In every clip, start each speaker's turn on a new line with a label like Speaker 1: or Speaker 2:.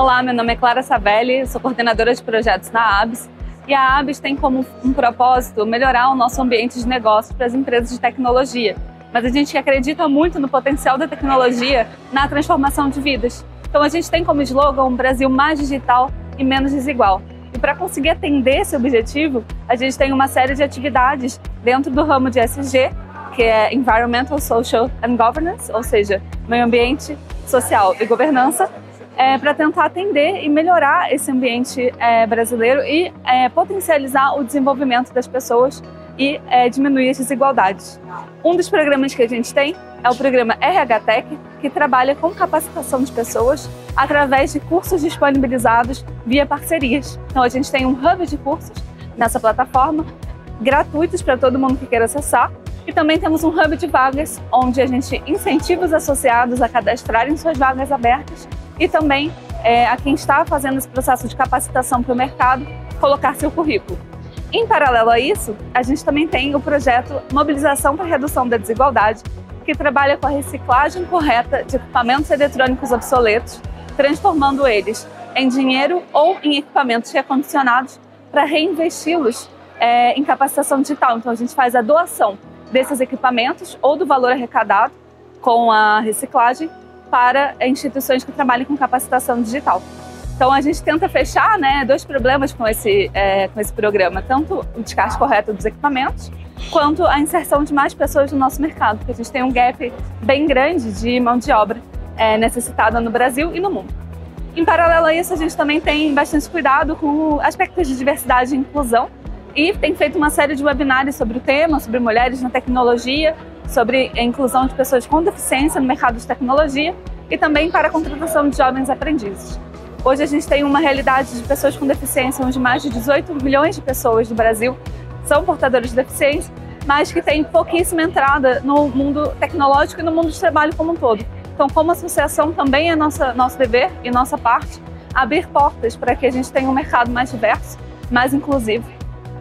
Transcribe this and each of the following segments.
Speaker 1: Olá, meu nome é Clara Savelli, sou coordenadora de projetos na ABS. E a ABS tem como um propósito melhorar o nosso ambiente de negócio para as empresas de tecnologia. Mas a gente acredita muito no potencial da tecnologia na transformação de vidas. Então a gente tem como slogan um Brasil mais digital e menos desigual. E para conseguir atender esse objetivo, a gente tem uma série de atividades dentro do ramo de SG, que é Environmental, Social and Governance, ou seja, meio ambiente, social e governança, é, para tentar atender e melhorar esse ambiente é, brasileiro e é, potencializar o desenvolvimento das pessoas e é, diminuir as desigualdades. Um dos programas que a gente tem é o programa RH Tech, que trabalha com capacitação de pessoas através de cursos disponibilizados via parcerias. Então a gente tem um hub de cursos nessa plataforma, gratuitos para todo mundo que queira acessar. E também temos um hub de vagas, onde a gente incentiva os associados a cadastrarem suas vagas abertas e também é, a quem está fazendo esse processo de capacitação para o mercado colocar seu currículo. Em paralelo a isso, a gente também tem o projeto Mobilização para Redução da Desigualdade, que trabalha com a reciclagem correta de equipamentos eletrônicos obsoletos, transformando eles em dinheiro ou em equipamentos recondicionados para reinvesti-los é, em capacitação digital. Então, a gente faz a doação desses equipamentos ou do valor arrecadado com a reciclagem para instituições que trabalhem com capacitação digital. Então a gente tenta fechar né, dois problemas com esse, é, com esse programa, tanto o descarte correto dos equipamentos, quanto a inserção de mais pessoas no nosso mercado, porque a gente tem um gap bem grande de mão de obra é, necessitada no Brasil e no mundo. Em paralelo a isso, a gente também tem bastante cuidado com aspectos de diversidade e inclusão e tem feito uma série de webinários sobre o tema, sobre mulheres na tecnologia, sobre a inclusão de pessoas com deficiência no mercado de tecnologia e também para a contratação de jovens aprendizes. Hoje a gente tem uma realidade de pessoas com deficiência, onde mais de 18 milhões de pessoas do Brasil são portadoras de deficiência, mas que têm pouquíssima entrada no mundo tecnológico e no mundo de trabalho como um todo. Então, como associação, também é nossa, nosso dever e nossa parte abrir portas para que a gente tenha um mercado mais diverso, mais inclusivo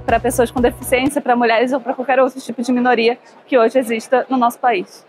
Speaker 1: para pessoas com deficiência, para mulheres ou para qualquer outro tipo de minoria que hoje exista no nosso país.